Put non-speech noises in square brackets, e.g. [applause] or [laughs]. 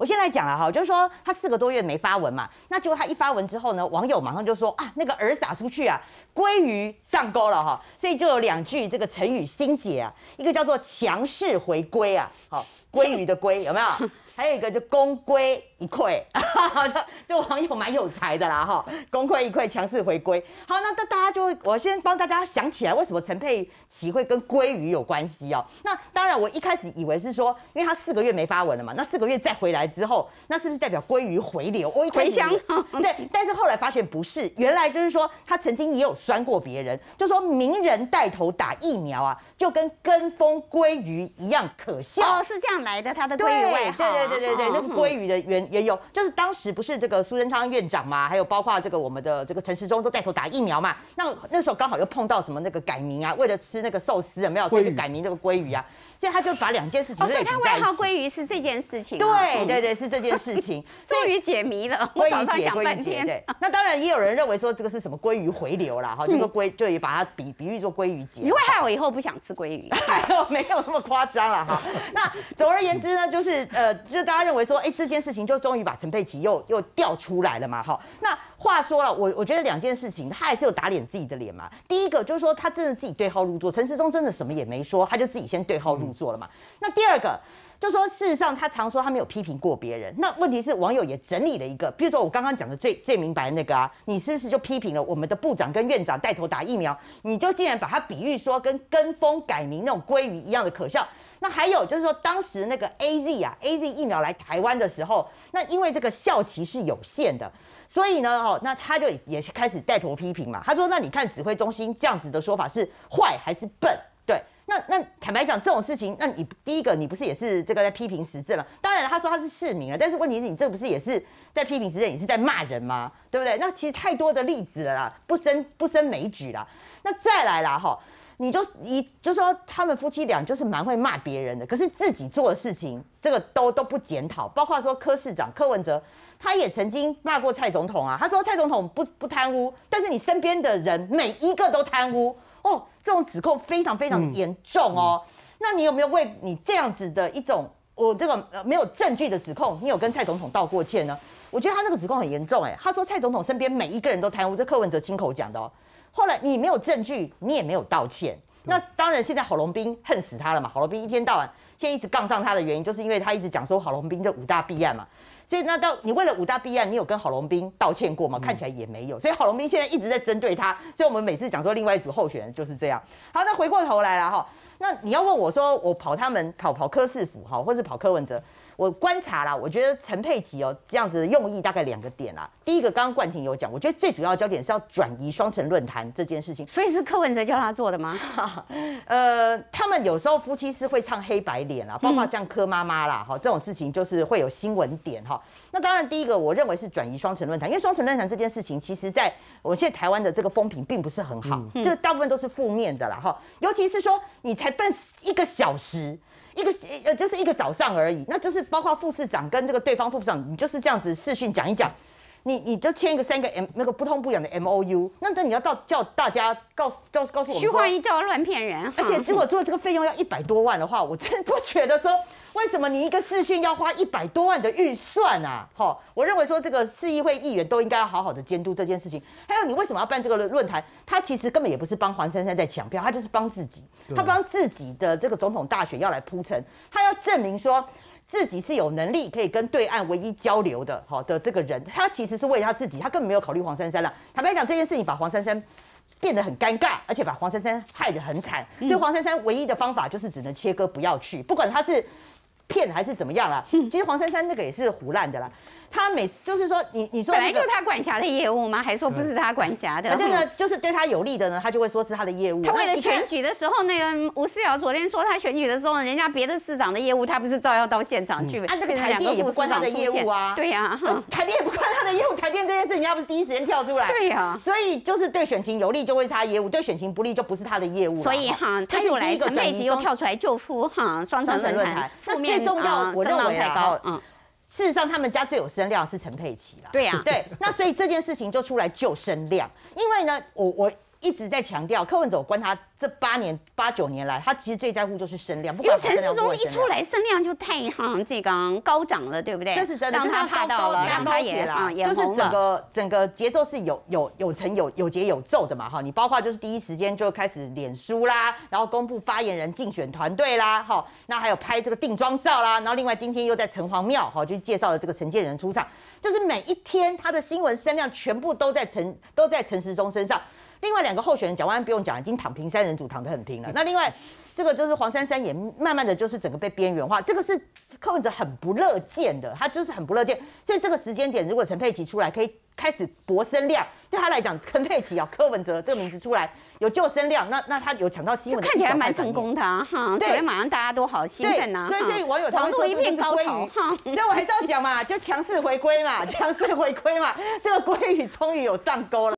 我先来讲了哈，就是说他四个多月没发文嘛，那结果他一发文之后呢，网友马上就说啊，那个饵撒出去啊，鲑鱼上钩了哈，所以就有两句这个成语心结啊，一个叫做强势回归啊，好，鲑鱼的鲑有没有？[laughs] 还有一个就功亏一篑，[laughs] 就就网友蛮有才的啦哈，功亏一篑，强势回归。好，那大大家就会，我先帮大家想起来，为什么陈佩琪会跟鲑鱼有关系哦？那当然，我一开始以为是说，因为他四个月没发文了嘛，那四个月再回来之后，那是不是代表鲑鱼回流？我一回乡对，但是后来发现不是，原来就是说他曾经也有酸过别人，就说名人带头打疫苗啊，就跟跟风鲑鱼一样可笑。哦，是这样来的，他的鲑鱼味，对对。对对对，那个鲑鱼的原也有，就是当时不是这个苏贞昌院长嘛，还有包括这个我们的这个陈时中都带头打疫苗嘛，那那时候刚好又碰到什么那个改名啊，为了吃那个寿司有没有，所以就改名这个鲑鱼啊，所以他就把两件事情所以他外号鲑鱼是这件事情，对对对，是这件事情，终于 [laughs] 解谜了，[laughs] 鲑鱼解鲑鱼解，对，那当然也有人认为说这个是什么鲑鱼回流啦，哈，就说鲑就也把它比比喻做鲑鱼节，你会害我以后不想吃鲑鱼，[laughs] 没有那么夸张了哈，那总而言之呢，就是呃就。大家认为说，哎，这件事情就终于把陈佩琪又又调出来了嘛？哈，那话说了，我我觉得两件事情，他还是有打脸自己的脸嘛。第一个就是说，他真的自己对号入座，陈时中真的什么也没说，他就自己先对号入座了嘛。那第二个就说，事实上他常说他没有批评过别人。那问题是网友也整理了一个，比如说我刚刚讲的最最明白的那个啊，你是不是就批评了我们的部长跟院长带头打疫苗？你就竟然把他比喻说跟跟风改名那种鲑鱼一样的可笑。那还有就是说，当时那个 A Z 啊，A Z 疫苗来台湾的时候，那因为这个效期是有限的，所以呢，哦，那他就也是开始带头批评嘛。他说：“那你看指挥中心这样子的说法是坏还是笨？”对，那那坦白讲这种事情，那你第一个你不是也是这个在批评时政了？当然他说他是市民了，但是问题是你这不是也是在批评时政，也是在骂人吗？对不对？那其实太多的例子了啦，不胜不胜枚举啦。那再来啦，哈。你就你就说他们夫妻俩就是蛮会骂别人的，可是自己做的事情这个都都不检讨，包括说柯市长柯文哲，他也曾经骂过蔡总统啊，他说蔡总统不不贪污，但是你身边的人每一个都贪污哦，这种指控非常非常严重哦。那你有没有为你这样子的一种我这个呃没有证据的指控，你有跟蔡总统道过歉呢？我觉得他那个指控很严重哎，他说蔡总统身边每一个人都贪污，这柯文哲亲口讲的哦。后来你没有证据，你也没有道歉，那当然现在郝龙斌恨死他了嘛。郝龙斌一天到晚现在一直杠上他的原因，就是因为他一直讲说郝龙斌这五大弊案嘛。所以那到你为了五大弊案，你有跟郝龙斌道歉过吗？看起来也没有。所以郝龙斌现在一直在针对他。所以我们每次讲说另外一组候选人就是这样。好，那回过头来了哈，那你要问我说我跑他们跑跑柯市府哈，或是跑柯文哲？我观察啦，我觉得陈佩琪哦这样子的用意大概两个点啦。第一个，刚刚冠廷有讲，我觉得最主要焦点是要转移双城论坛这件事情。所以是柯文哲叫他做的吗？[laughs] 呃，他们有时候夫妻是会唱黑白脸啦，包括像柯妈妈啦，哈，这种事情就是会有新闻点哈。那当然，第一个我认为是转移双城论坛，因为双城论坛这件事情，其实在我现在台湾的这个风评并不是很好，就大部分都是负面的啦哈。尤其是说你才办一个小时。一个呃，就是一个早上而已，那就是包括副市长跟这个对方副市长，你就是这样子视讯讲一讲，你你就签一个三个 M 那个不痛不痒的 M O U，那这你要到叫大家告告告诉我们，虚晃一叫乱骗人，而且如果做这个费用要一百多万的话，我真不觉得说。为什么你一个视讯要花一百多万的预算啊？哈，我认为说这个市议会议员都应该要好好的监督这件事情。还有你为什么要办这个论坛？他其实根本也不是帮黄珊珊在抢票，他就是帮自己，他帮自己的这个总统大选要来铺陈，他要证明说自己是有能力可以跟对岸唯一交流的，好的这个人，他其实是为他自己，他根本没有考虑黄珊珊了。坦白讲，这件事情把黄珊珊变得很尴尬，而且把黄珊珊害得很惨。所以黄珊珊唯一的方法就是只能切割，不要去，不管他是。骗还是怎么样啦？其实黄珊珊那个也是胡烂的啦。他每次就是说，你你说本来就是他管辖的业务吗？还说不是他管辖的？反正呢，就是对他有利的呢，他就会说是他的业务。他为了选举的时候，那个吴思瑶昨天说他选举的时候，人家别的市长的业务，他不是照样到现场去？啊，那个台电也不关他的业务啊。对呀，[laughs] 台电也不关他的业务。台电这件事，人家不是第一时间跳出来？对呀。所以就是对选情有利就会是他业务，对选情不利就不是他的业务。所以哈，他又来陈佩琪又跳出来救夫哈，双双论坛。那最重要，我认为啊，嗯。事实上，他们家最有声量是陈佩琪了。对呀，对，那所以这件事情就出来救声量。因为呢，我我一直在强调，柯文哲关他这八年八九年来，他其实最在乎就是声量，不管声量世忠一出来，声量就太哈这个高涨了，对不对？这是真的，让他怕到了，让他也啊，也就是。整个整个节奏是有有有成有有节有奏的嘛哈。你包括就是第一时间就开始脸书啦，然后公布发言人竞选团队啦，哈，那还有拍这个定妆照啦，然后另外今天又在城隍庙哈就介绍了这个陈建仁出场，就是每一天他的新闻声量全部都在陈都在陈时中身上。另外两个候选人蒋万安不用讲，已经躺平三人组躺得很平了。那另外这个就是黄珊珊也慢慢的就是整个被边缘化，这个是柯文哲很不乐见的，他就是很不乐见。所以这个时间点，如果陈佩琪出来，可以开始博声量，对他来讲，陈佩琪啊，柯文哲这个名字出来有救声量，那那他有抢到新闻的看起来。蛮成功的啊哈，对昨天马上大家都好兴奋呐，所以所以网友才网络一会说这是鲑片高潮哈。所以我还是要讲嘛，就强势回归嘛，强势回归嘛，这个鲑鱼终于有上钩了。